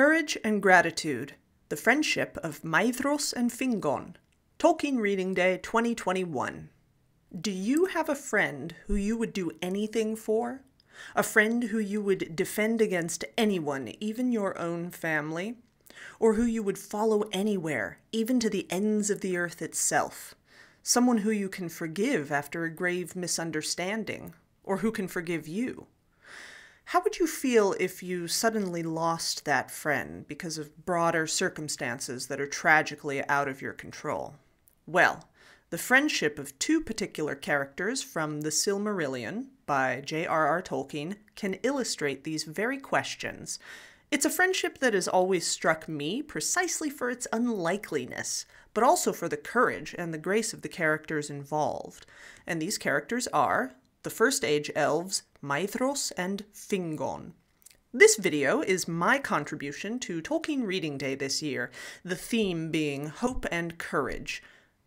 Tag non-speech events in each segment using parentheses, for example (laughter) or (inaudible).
Courage and Gratitude The Friendship of Maedhros and Fingon. Tolkien Reading Day 2021. Do you have a friend who you would do anything for? A friend who you would defend against anyone, even your own family? Or who you would follow anywhere, even to the ends of the earth itself? Someone who you can forgive after a grave misunderstanding? Or who can forgive you? How would you feel if you suddenly lost that friend because of broader circumstances that are tragically out of your control? Well, the friendship of two particular characters from The Silmarillion by J.R.R. Tolkien can illustrate these very questions. It's a friendship that has always struck me precisely for its unlikeliness, but also for the courage and the grace of the characters involved. And these characters are the First Age elves Maedhros and Fingon. This video is my contribution to Tolkien Reading Day this year, the theme being hope and courage.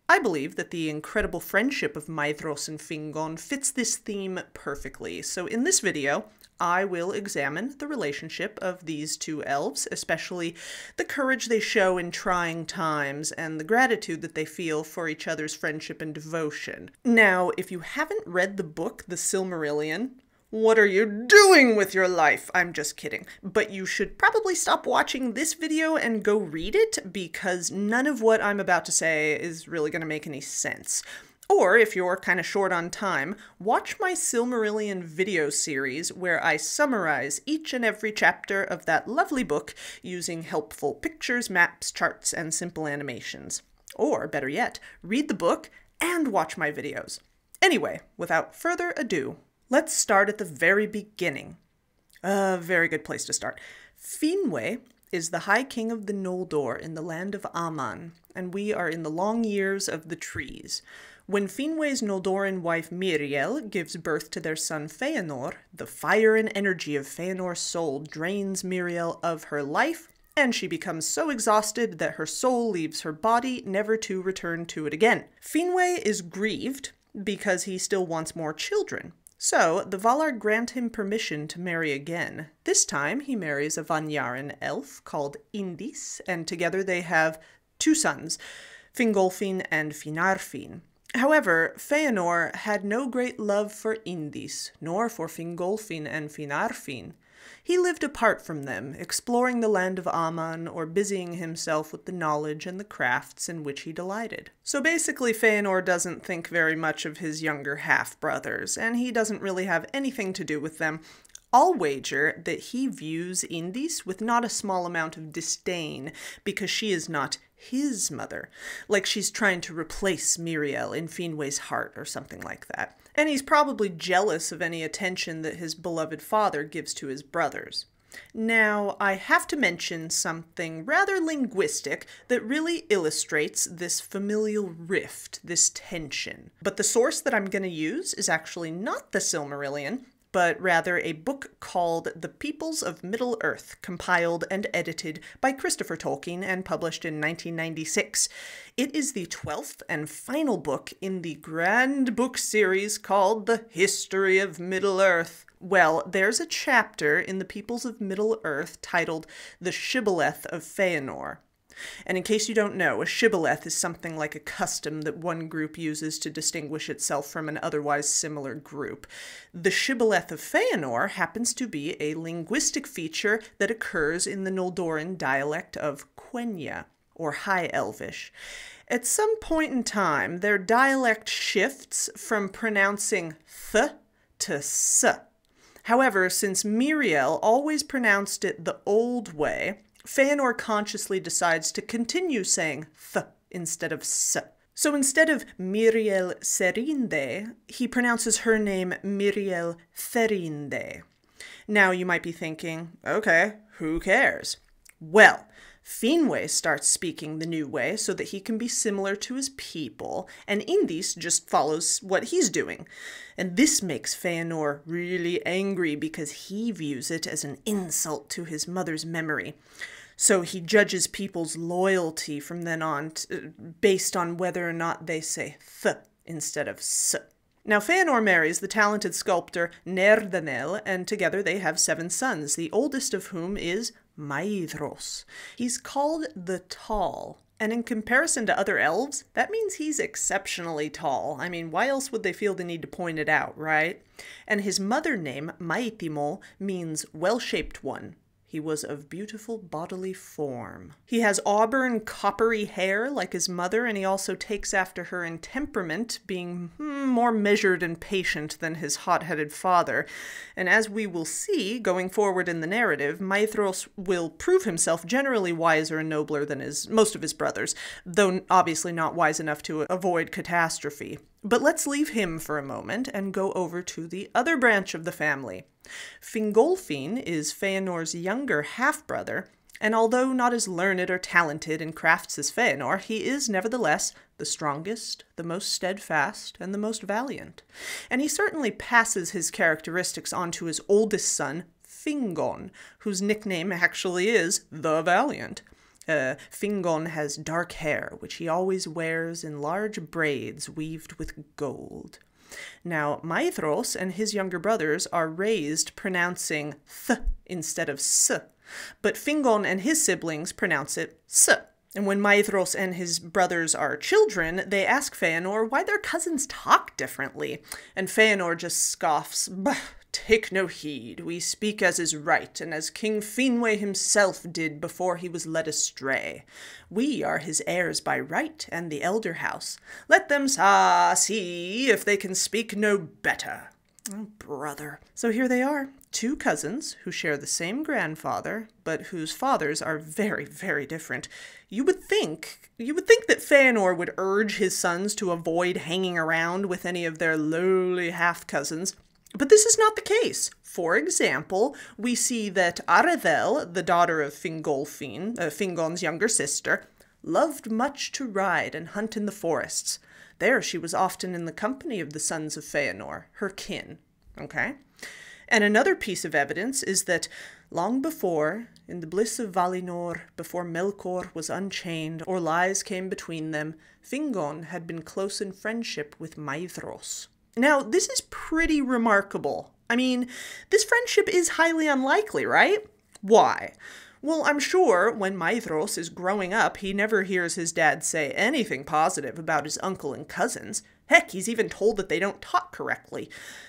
I believe that the incredible friendship of Maedhros and Fingon fits this theme perfectly, so in this video, I will examine the relationship of these two elves, especially the courage they show in trying times and the gratitude that they feel for each other's friendship and devotion. Now, if you haven't read the book The Silmarillion, what are you doing with your life? I'm just kidding. But you should probably stop watching this video and go read it because none of what I'm about to say is really going to make any sense. Or, if you're kind of short on time, watch my Silmarillion video series where I summarize each and every chapter of that lovely book using helpful pictures, maps, charts, and simple animations. Or, better yet, read the book and watch my videos. Anyway, without further ado, let's start at the very beginning. A very good place to start. Finwë is the High King of the Noldor in the land of Aman, and we are in the long years of the trees. When Finwë's Noldoran wife Míriel gives birth to their son Feanor, the fire and energy of Feanor's soul drains Míriel of her life, and she becomes so exhausted that her soul leaves her body, never to return to it again. Finwë is grieved because he still wants more children. So, the Valar grant him permission to marry again. This time, he marries a Vanyarin elf called Indis, and together they have two sons, Fingolfin and Finarfin. However, Feanor had no great love for Indis, nor for Fingolfin and Finarfin. He lived apart from them, exploring the land of Aman or busying himself with the knowledge and the crafts in which he delighted. So basically, Feanor doesn't think very much of his younger half brothers, and he doesn't really have anything to do with them. I'll wager that he views Indis with not a small amount of disdain because she is not his mother, like she's trying to replace Míriel in Finwë's heart or something like that. And he's probably jealous of any attention that his beloved father gives to his brothers. Now, I have to mention something rather linguistic that really illustrates this familial rift, this tension. But the source that I'm going to use is actually not the Silmarillion, but rather a book called The Peoples of Middle Earth, compiled and edited by Christopher Tolkien and published in 1996. It is the 12th and final book in the grand book series called The History of Middle Earth. Well, there's a chapter in The Peoples of Middle Earth titled The Shibboleth of Feanor. And in case you don't know, a shibboleth is something like a custom that one group uses to distinguish itself from an otherwise similar group. The shibboleth of Feanor happens to be a linguistic feature that occurs in the Noldoran dialect of Quenya, or High Elvish. At some point in time, their dialect shifts from pronouncing th to s. However, since Míriel always pronounced it the old way, Feanor consciously decides to continue saying th instead of s. So instead of Míriel Serinde, he pronounces her name Míriel Therinde. Now you might be thinking, okay, who cares? Well, Finwë starts speaking the new way so that he can be similar to his people, and Indis just follows what he's doing. And this makes Feanor really angry because he views it as an insult to his mother's memory. So he judges people's loyalty from then on t- uh, based on whether or not they say th instead of s. Now, Feanor marries the talented sculptor Nerdanel, and together they have seven sons, the oldest of whom is Maedhros. He's called the Tall, and in comparison to other elves, that means he's exceptionally tall. I mean, why else would they feel the need to point it out, right? And his mother name, Maitimo, means well shaped one. He was of beautiful bodily form. He has auburn, coppery hair like his mother, and he also takes after her in temperament, being hmm, more measured and patient than his hot headed father. And as we will see going forward in the narrative, Maedhros will prove himself generally wiser and nobler than his most of his brothers, though obviously not wise enough to avoid catastrophe. But let's leave him for a moment and go over to the other branch of the family. Fingolfin is Feanor's younger half brother, and although not as learned or talented in crafts as Feanor, he is nevertheless the strongest, the most steadfast, and the most valiant. And he certainly passes his characteristics on to his oldest son, Fingon, whose nickname actually is the Valiant. Uh, Fingon has dark hair, which he always wears in large braids weaved with gold. Now, Maedhros and his younger brothers are raised pronouncing th instead of s, but Fingon and his siblings pronounce it s. And when Maedhros and his brothers are children, they ask Feanor why their cousins talk differently. And Feanor just scoffs, Take no heed. We speak as is right, and as King Finwë himself did before he was led astray. We are his heirs by right, and the elder house. Let them sa see if they can speak no better. Oh, brother. So here they are, two cousins who share the same grandfather, but whose fathers are very, very different. You would think you would think that Feanor would urge his sons to avoid hanging around with any of their lowly half cousins, but this is not the case. For example, we see that Aredhel, the daughter of Fingolfin, uh, Fingon's younger sister, loved much to ride and hunt in the forests. There she was often in the company of the sons of Feanor, her kin. Okay? And another piece of evidence is that long before, in the bliss of Valinor, before Melkor was unchained or lies came between them, Fingon had been close in friendship with Maedhros. Now, this is pretty remarkable. I mean, this friendship is highly unlikely, right? Why? Well, I'm sure when Maedhros is growing up, he never hears his dad say anything positive about his uncle and cousins. Heck, he's even told that they don't talk correctly.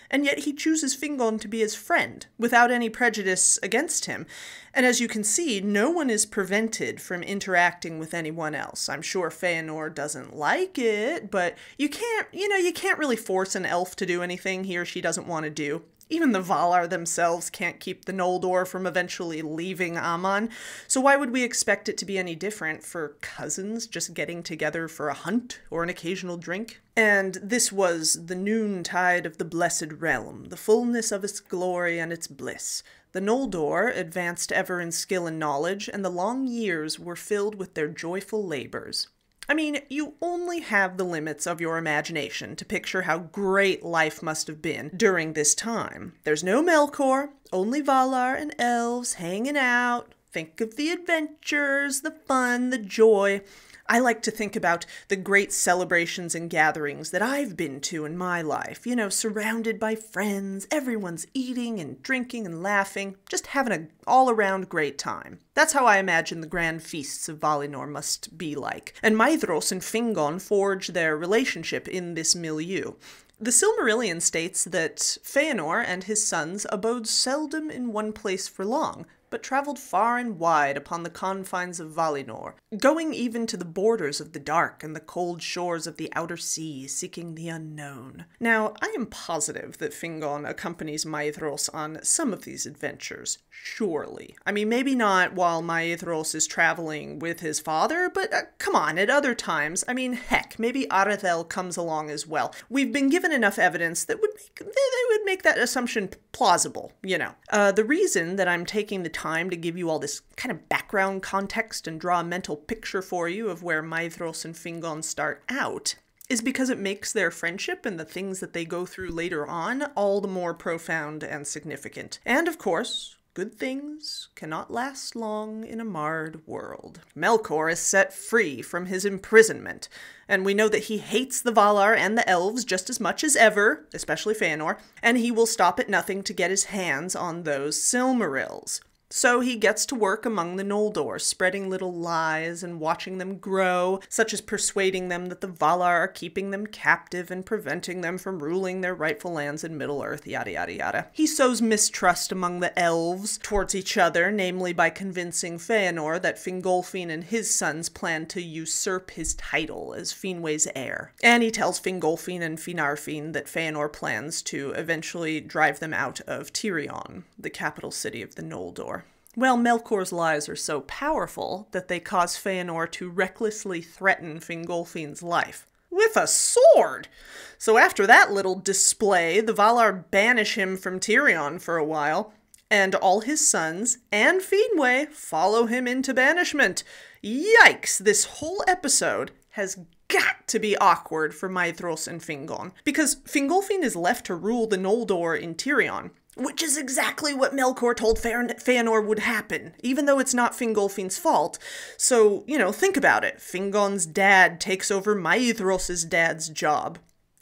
And yet he chooses Fingon to be his friend, without any prejudice against him. And as you can see, no one is prevented from interacting with anyone else. I'm sure Feanor doesn't like it, but you can't, you know, you can't really force an elf to do anything he or she doesn't want to do. Even the Valar themselves can't keep the Noldor from eventually leaving Aman, so why would we expect it to be any different for cousins just getting together for a hunt or an occasional drink? And this was the noontide of the Blessed Realm, the fullness of its glory and its bliss. The Noldor advanced ever in skill and knowledge, and the long years were filled with their joyful labors. I mean, you only have the limits of your imagination to picture how great life must have been during this time. There's no Melkor, only Valar and elves hanging out. Think of the adventures, the fun, the joy. I like to think about the great celebrations and gatherings that I've been to in my life. You know, surrounded by friends, everyone's eating and drinking and laughing, just having an all around great time. That's how I imagine the grand feasts of Valinor must be like. And Maedhros and Fingon forge their relationship in this milieu. The Silmarillion states that Feanor and his sons abode seldom in one place for long, but travelled far and wide upon the confines of Valinor, going even to the borders of the dark and the cold shores of the outer sea, seeking the unknown. Now, I am positive that Fingon accompanies Maedhros on some of these adventures, surely. I mean, maybe not while Maedhros is traveling with his father, but uh, come on, at other times, I mean, heck, maybe Aredhel comes along as well. We've been given enough evidence that would make, that would make that assumption plausible, you know. Uh, the reason that I'm taking the time to give you all this kind of background context and draw a mental picture for you of where Maedhros and Fingon start out is because it makes their friendship and the things that they go through later on all the more profound and significant. And of course, Good things cannot last long in a marred world. Melkor is set free from his imprisonment, and we know that he hates the Valar and the elves just as much as ever, especially Feanor, and he will stop at nothing to get his hands on those Silmarils. So he gets to work among the Noldor, spreading little lies and watching them grow, such as persuading them that the Valar are keeping them captive and preventing them from ruling their rightful lands in Middle-earth, yada yada yada. He sows mistrust among the elves towards each other, namely by convincing Feanor that Fingolfin and his sons plan to usurp his title as Finwë's heir. And he tells Fingolfin and Finarfin that Feanor plans to eventually drive them out of Tirion, the capital city of the Noldor. Well, Melkor's lies are so powerful that they cause Feanor to recklessly threaten Fingolfin's life. With a sword! So after that little display, the Valar banish him from Tirion for a while, and all his sons and Finwë follow him into banishment. Yikes! This whole episode has got to be awkward for Maedhros and Fingon, because Fingolfin is left to rule the Noldor in Tirion, which is exactly what Melkor told Feanor would happen, even though it's not Fingolfin's fault. So, you know, think about it. Fingon's dad takes over Maedhros' dad's job.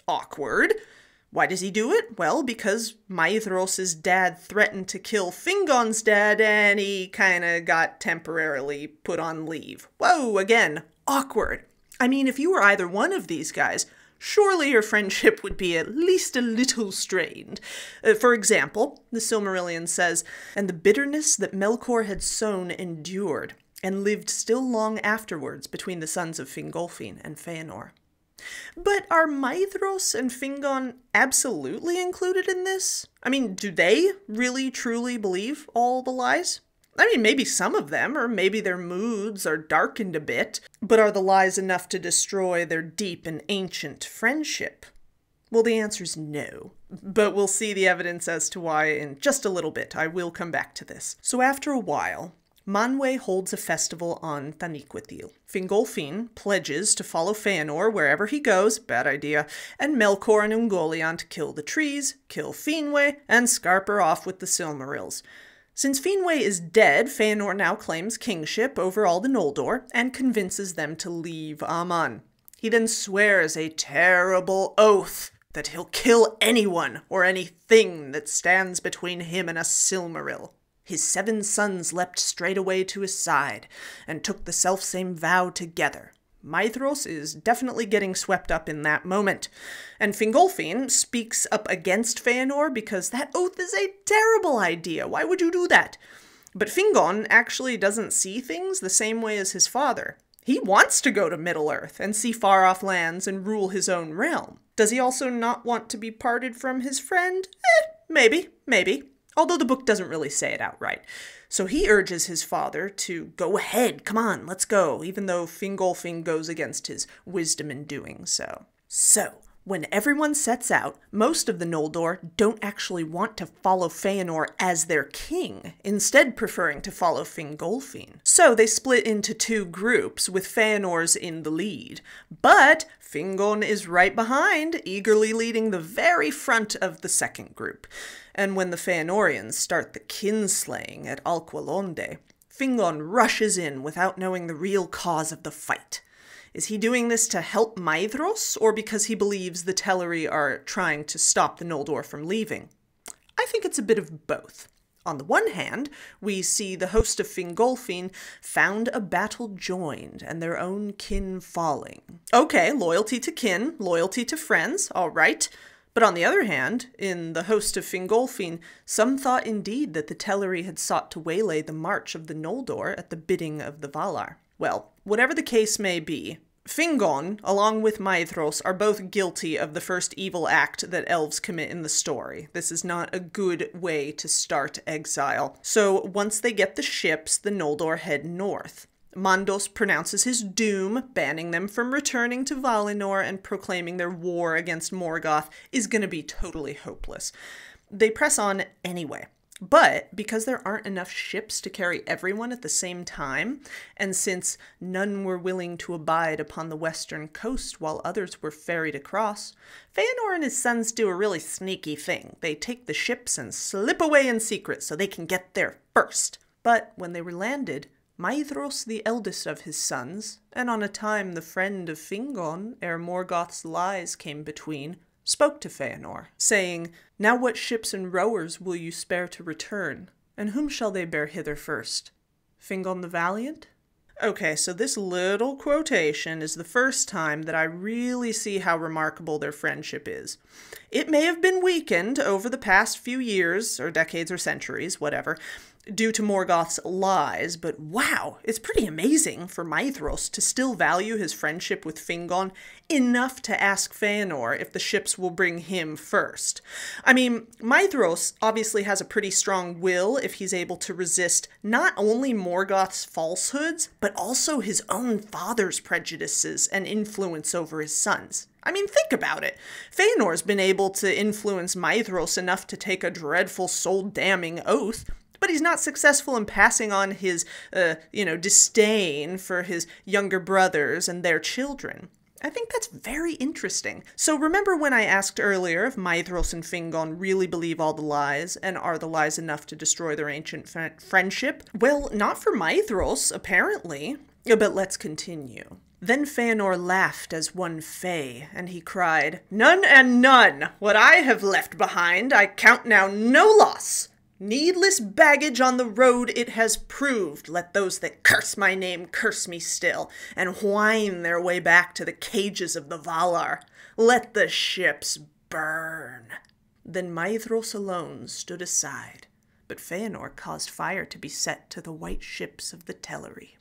Awkward. Why does he do it? Well, because Maedhros' dad threatened to kill Fingon's dad and he kinda got temporarily put on leave. Whoa, again, awkward. I mean, if you were either one of these guys, surely your friendship would be at least a little strained. Uh, for example, the Silmarillion says, And the bitterness that Melkor had sown endured, and lived still long afterwards between the sons of Fingolfin and Feanor. But are Maedhros and Fingon absolutely included in this? I mean, do they really truly believe all the lies? I mean, maybe some of them, or maybe their moods are darkened a bit, but are the lies enough to destroy their deep and ancient friendship? Well, the answer is no. But we'll see the evidence as to why in just a little bit. I will come back to this. So after a while, Manwë holds a festival on Taniquetil. Fingolfin pledges to follow Feanor wherever he goes, bad idea, and Melkor and Ungoliant kill the trees, kill Finwë, and Scarper off with the Silmarils. Since Finwë is dead, Feanor now claims kingship over all the Noldor and convinces them to leave Aman. He then swears a terrible oath that he'll kill anyone or anything that stands between him and a Silmaril. His seven sons leapt straightway to his side and took the selfsame vow together. Maedhros is definitely getting swept up in that moment. And Fingolfin speaks up against Feanor because that oath is a terrible idea. Why would you do that? But Fingon actually doesn't see things the same way as his father. He wants to go to Middle-earth and see far-off lands and rule his own realm. Does he also not want to be parted from his friend? Eh, maybe, maybe. Although the book doesn't really say it outright. So he urges his father to go ahead, come on, let's go, even though Fingolfin goes against his wisdom in doing so. So, when everyone sets out, most of the Noldor don't actually want to follow Feanor as their king, instead preferring to follow Fingolfin. So they split into two groups, with Feanor's in the lead. But Fingon is right behind, eagerly leading the very front of the second group and when the Feanorians start the kinslaying at Alqualondë, Fingon rushes in without knowing the real cause of the fight. Is he doing this to help Maedhros, or because he believes the Teleri are trying to stop the Noldor from leaving? I think it's a bit of both. On the one hand, we see the host of Fingolfin found a battle joined and their own kin falling. Okay, loyalty to kin, loyalty to friends, all right. But on the other hand, in the host of Fingolfin, some thought indeed that the Teleri had sought to waylay the march of the Noldor at the bidding of the Valar. Well, whatever the case may be, Fingon, along with Maedhros, are both guilty of the first evil act that elves commit in the story. This is not a good way to start exile. So once they get the ships, the Noldor head north. Mandos pronounces his doom, banning them from returning to Valinor and proclaiming their war against Morgoth is going to be totally hopeless. They press on anyway. But because there aren't enough ships to carry everyone at the same time, and since none were willing to abide upon the western coast while others were ferried across, Feanor and his sons do a really sneaky thing. They take the ships and slip away in secret so they can get there first. But when they were landed, Maedhros, the eldest of his sons, and on a time the friend of Fingon, ere Morgoth's lies came between, spoke to Feanor, saying, Now what ships and rowers will you spare to return, and whom shall they bear hither first? Fingon the Valiant? Okay, so this little quotation is the first time that I really see how remarkable their friendship is. It may have been weakened over the past few years, or decades, or centuries, whatever, due to Morgoth's lies, but wow, it's pretty amazing for Maedhros to still value his friendship with Fingon enough to ask Feanor if the ships will bring him first. I mean, Maedhros obviously has a pretty strong will if he's able to resist not only Morgoth's falsehoods, but also his own father's prejudices and influence over his sons. I mean, think about it. Feanor's been able to influence Maedhros enough to take a dreadful soul damning oath, but he's not successful in passing on his, uh, you know, disdain for his younger brothers and their children. I think that's very interesting. So remember when I asked earlier if Maedhros and Fingon really believe all the lies, and are the lies enough to destroy their ancient friendship? Well, not for Maedhros, apparently. But let's continue. Then Feanor laughed as one fey, and he cried, None and none! What I have left behind I count now no loss. Needless baggage on the road it has proved. Let those that curse my name curse me still, and whine their way back to the cages of the Valar. Let the ships burn. Then Maedhros alone stood aside, but Feanor caused fire to be set to the white ships of the Teleri.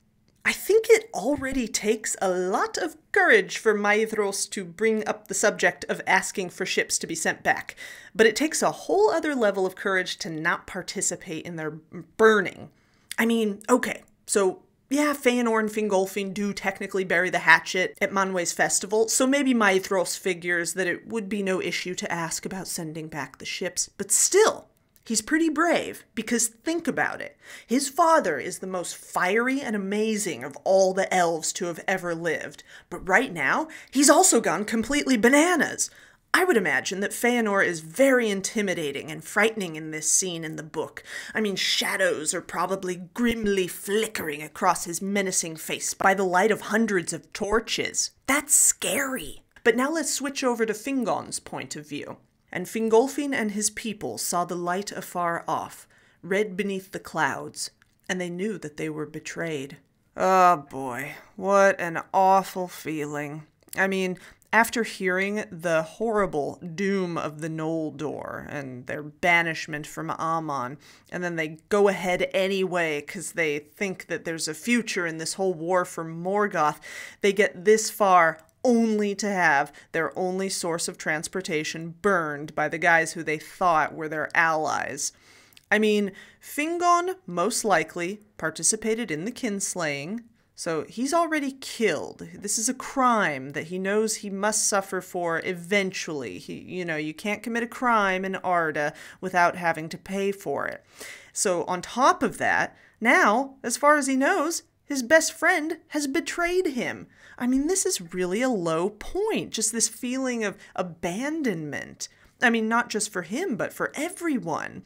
I think it already takes a lot of courage for Maedhros to bring up the subject of asking for ships to be sent back, but it takes a whole other level of courage to not participate in their burning. I mean, okay, so yeah, Feanor and Fingolfin do technically bury the hatchet at Manwë's festival, so maybe Maedhros figures that it would be no issue to ask about sending back the ships, but still, He's pretty brave because think about it. His father is the most fiery and amazing of all the elves to have ever lived, but right now he's also gone completely bananas. I would imagine that Feanor is very intimidating and frightening in this scene in the book. I mean, shadows are probably grimly flickering across his menacing face by the light of hundreds of torches. That's scary. But now let's switch over to Fingon's point of view. And Fingolfin and his people saw the light afar off, red beneath the clouds, and they knew that they were betrayed. Oh boy, what an awful feeling. I mean, after hearing the horrible doom of the Noldor and their banishment from Aman, and then they go ahead anyway because they think that there's a future in this whole war for Morgoth, they get this far only to have their only source of transportation burned by the guys who they thought were their allies. I mean, Fingon most likely participated in the kinslaying, so he's already killed. This is a crime that he knows he must suffer for eventually. He, you know, you can't commit a crime in Arda without having to pay for it. So on top of that, now, as far as he knows, his best friend has betrayed him. I mean, this is really a low point, just this feeling of abandonment. I mean, not just for him, but for everyone.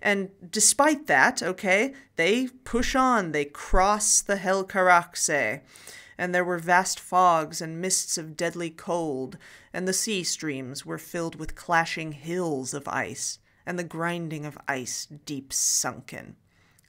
And despite that, okay, they push on, they cross the Helcaraxe, and there were vast fogs and mists of deadly cold, and the sea streams were filled with clashing hills of ice, and the grinding of ice deep sunken.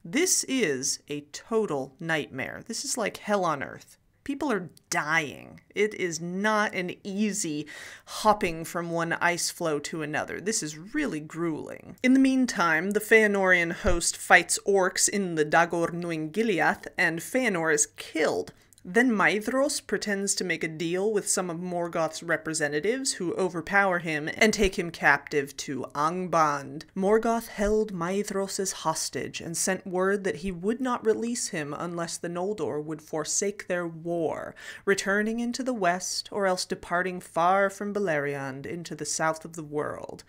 This is a total nightmare. This is like hell on earth. People are dying. It is not an easy hopping from one ice floe to another. This is really grueling. In the meantime, the Feanorian host fights orcs in the Dagor Nuingiliath, and Feanor is killed. Then Maedhros pretends to make a deal with some of Morgoth's representatives who overpower him and take him captive to Angband. Morgoth held Maedhros as hostage and sent word that he would not release him unless the Noldor would forsake their war, returning into the west or else departing far from Beleriand into the south of the world.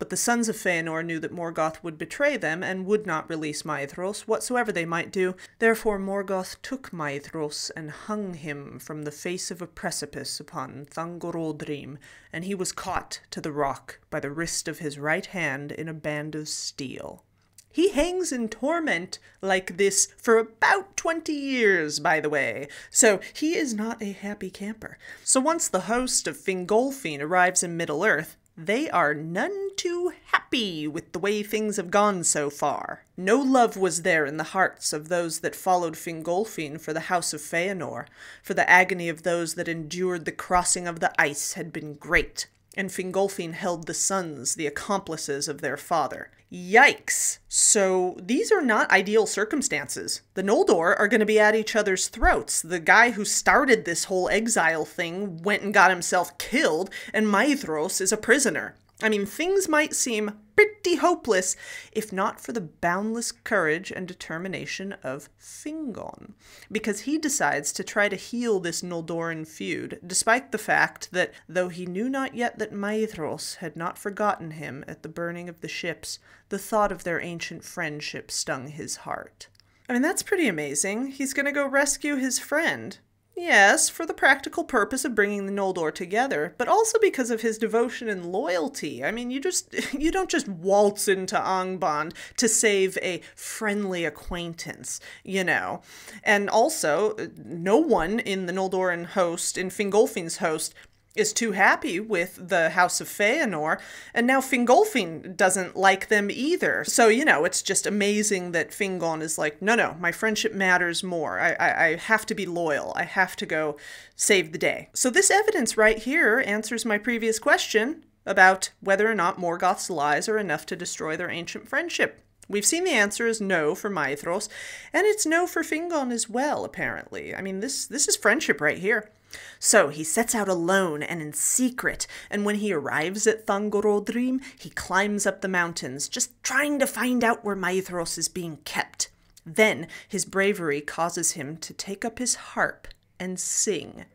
But the sons of Feanor knew that Morgoth would betray them and would not release Maedhros, whatsoever they might do. Therefore Morgoth took Maedhros and hung him from the face of a precipice upon Thangorodrim, and he was caught to the rock by the wrist of his right hand in a band of steel. He hangs in torment like this for about 20 years, by the way, so he is not a happy camper. So once the host of Fingolfin arrives in Middle Earth, they are none too happy with the way things have gone so far. No love was there in the hearts of those that followed Fingolfin for the house of Feanor, for the agony of those that endured the crossing of the ice had been great, and Fingolfin held the sons the accomplices of their father. Yikes! So these are not ideal circumstances. The Noldor are going to be at each other's throats. The guy who started this whole exile thing went and got himself killed, and Maedhros is a prisoner. I mean, things might seem pretty hopeless if not for the boundless courage and determination of Fingon, because he decides to try to heal this Noldoran feud, despite the fact that, though he knew not yet that Maedhros had not forgotten him at the burning of the ships, the thought of their ancient friendship stung his heart. I mean, that's pretty amazing. He's going to go rescue his friend. Yes, for the practical purpose of bringing the Noldor together, but also because of his devotion and loyalty. I mean, you just (laughs) you don't just waltz into Angband to save a friendly acquaintance, you know. And also, uh, no one in the Noldoran host, in Fingolfin's host, is too happy with the House of Feanor, and now Fingolfin doesn't like them either. So, you know, it's just amazing that Fingon is like, no, no, my friendship matters more. I, I, I have to be loyal. I have to go save the day. So, this evidence right here answers my previous question about whether or not Morgoth's lies are enough to destroy their ancient friendship. We've seen the answer is no for Maedhros, and it's no for Fingon as well, apparently. I mean, this, this is friendship right here. So he sets out alone and in secret, and when he arrives at Thangorodrim, he climbs up the mountains, just trying to find out where Maedhros is being kept. Then his bravery causes him to take up his harp and sing.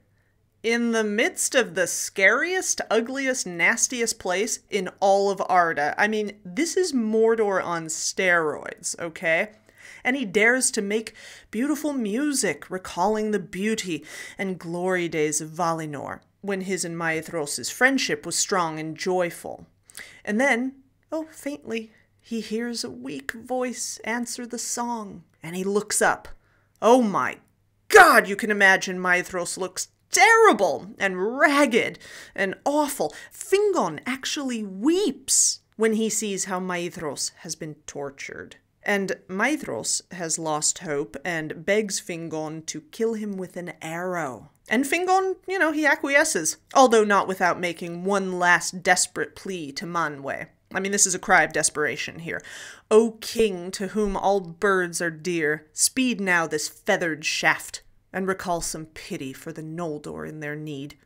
In the midst of the scariest, ugliest, nastiest place in all of Arda. I mean, this is Mordor on steroids, okay? And he dares to make beautiful music recalling the beauty and glory days of Valinor, when his and Maedhros' friendship was strong and joyful. And then, oh, faintly, he hears a weak voice answer the song, and he looks up. Oh my God, you can imagine Maedhros looks terrible and ragged and awful. Fingon actually weeps when he sees how Maedhros has been tortured. And Maedhros has lost hope and begs Fingon to kill him with an arrow. And Fingon, you know, he acquiesces, although not without making one last desperate plea to Manwe. I mean, this is a cry of desperation here. O king, to whom all birds are dear, speed now this feathered shaft, and recall some pity for the Noldor in their need.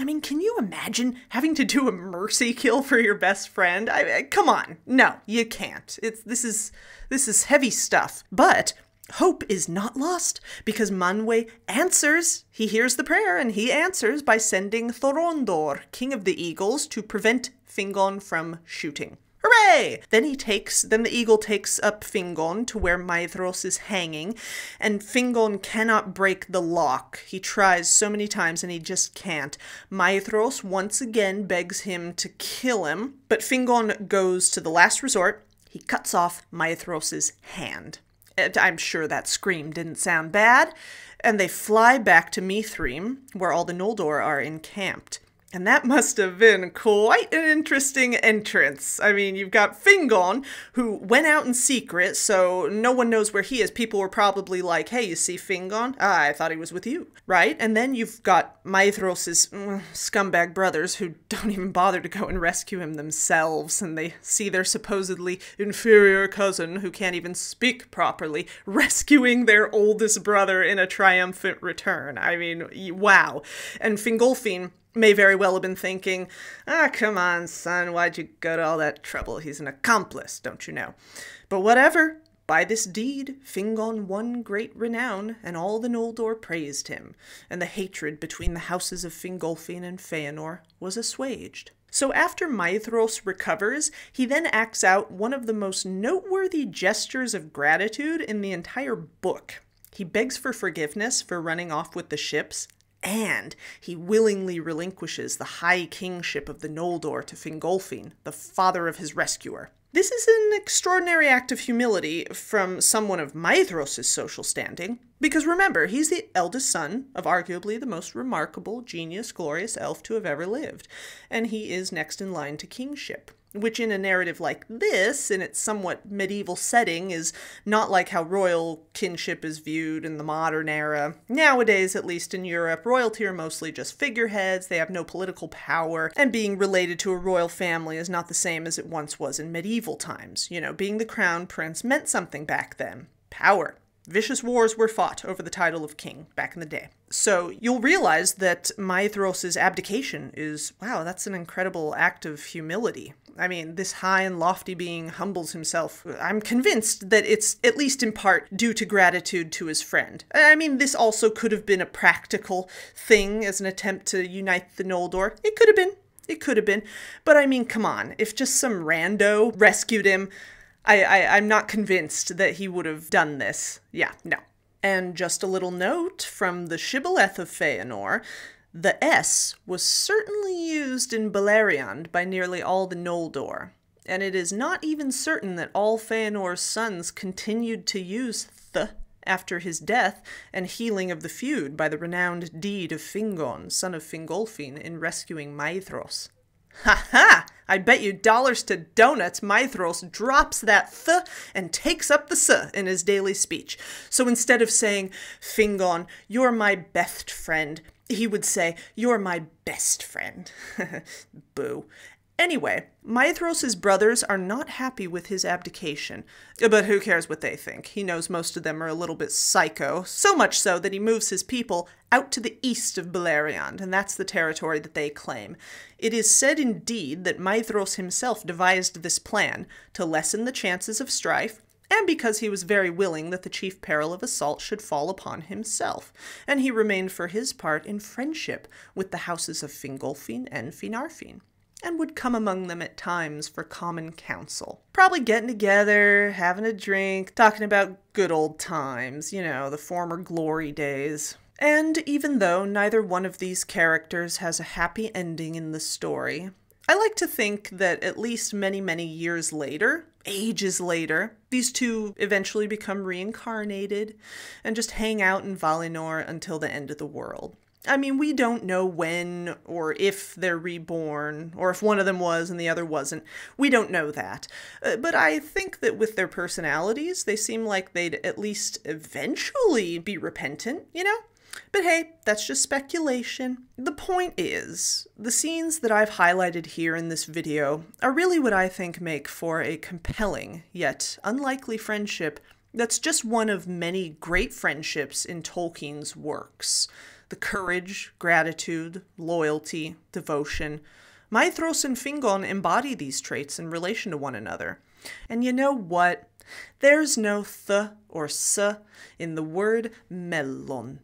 I mean, can you imagine having to do a mercy kill for your best friend? I, I, come on, no, you can't. It's this is this is heavy stuff. But hope is not lost because Manwe answers. He hears the prayer and he answers by sending Thorondor, king of the eagles, to prevent Fingon from shooting. Hooray! Then he takes, then the eagle takes up Fingon to where Maedhros is hanging, and Fingon cannot break the lock. He tries so many times and he just can't. Maedhros once again begs him to kill him, but Fingon goes to the last resort. He cuts off Maedhros' hand. I'm sure that scream didn't sound bad. And they fly back to Mithrim, where all the Noldor are encamped. And that must have been quite an interesting entrance. I mean, you've got Fingon, who went out in secret, so no one knows where he is. People were probably like, hey, you see Fingon? Ah, I thought he was with you, right? And then you've got Maedhros' mm, scumbag brothers who (laughs) don't even bother to go and rescue him themselves, and they see their supposedly inferior cousin, who can't even speak properly, (laughs) rescuing their oldest brother in a triumphant return. I mean, wow. And Fingolfin may very well have been thinking, ah, come on, son, why'd you go to all that trouble? He's an accomplice, don't you know? But whatever, by this deed Fingon won great renown, and all the Noldor praised him, and the hatred between the houses of Fingolfin and Feanor was assuaged. So after Maedhros recovers, he then acts out one of the most noteworthy gestures of gratitude in the entire book. He begs for forgiveness for running off with the ships, and he willingly relinquishes the high kingship of the Noldor to Fingolfin, the father of his rescuer. This is an extraordinary act of humility from someone of Maedhros' social standing, because remember, he's the eldest son of arguably the most remarkable, genius, glorious elf to have ever lived, and he is next in line to kingship which in a narrative like this, in its somewhat medieval setting, is not like how royal kinship is viewed in the modern era. Nowadays, at least in Europe, royalty are mostly just figureheads, they have no political power, and being related to a royal family is not the same as it once was in medieval times. You know, being the crown prince meant something back then. Power. Vicious wars were fought over the title of king back in the day. So you'll realize that Maedhros' abdication is, wow, that's an incredible act of humility. I mean, this high and lofty being humbles himself. I'm convinced that it's at least in part due to gratitude to his friend. I mean, this also could have been a practical thing as an attempt to unite the Noldor. It could have been. It could have been. But I mean, come on. If just some rando rescued him, I, I, I'm not convinced that he would have done this. Yeah, no. And just a little note from the Shibboleth of Feanor the S was certainly used in Beleriand by nearly all the Noldor, and it is not even certain that all Feanor's sons continued to use th after his death and healing of the feud by the renowned deed of Fingon, son of Fingolfin, in rescuing Maedhros. Ha ha! I bet you dollars to donuts Maedhros drops that th and takes up the s in his daily speech. So instead of saying, Fingon, you're my best friend, he would say, You're my best friend. (laughs) Boo. Anyway, Maedhros' brothers are not happy with his abdication, but who cares what they think? He knows most of them are a little bit psycho, so much so that he moves his people out to the east of Beleriand, and that's the territory that they claim. It is said indeed that Maedhros himself devised this plan to lessen the chances of strife and because he was very willing that the chief peril of assault should fall upon himself, and he remained for his part in friendship with the houses of Fingolfin and Finarfin, and would come among them at times for common counsel. Probably getting together, having a drink, talking about good old times, you know, the former glory days. And even though neither one of these characters has a happy ending in the story, I like to think that at least many, many years later, ages later, these two eventually become reincarnated and just hang out in Valinor until the end of the world. I mean, we don't know when or if they're reborn, or if one of them was and the other wasn't. We don't know that. Uh, but I think that with their personalities, they seem like they'd at least eventually be repentant, you know? But hey, that's just speculation. The point is, the scenes that I've highlighted here in this video are really what I think make for a compelling, yet unlikely friendship that's just one of many great friendships in Tolkien's works. The courage, gratitude, loyalty, devotion. Maedhros and Fingon embody these traits in relation to one another. And you know what? There's no th or s in the word melon.